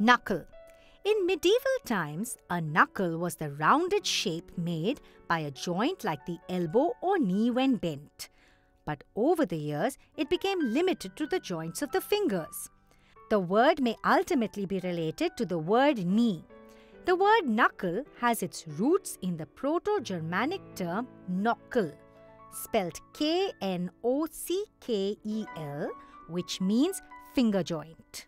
Knuckle. In medieval times, a knuckle was the rounded shape made by a joint like the elbow or knee when bent. But over the years, it became limited to the joints of the fingers. The word may ultimately be related to the word knee. The word knuckle has its roots in the Proto Germanic term knockel, spelled K N O C K E L, which means finger joint.